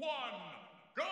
one, go!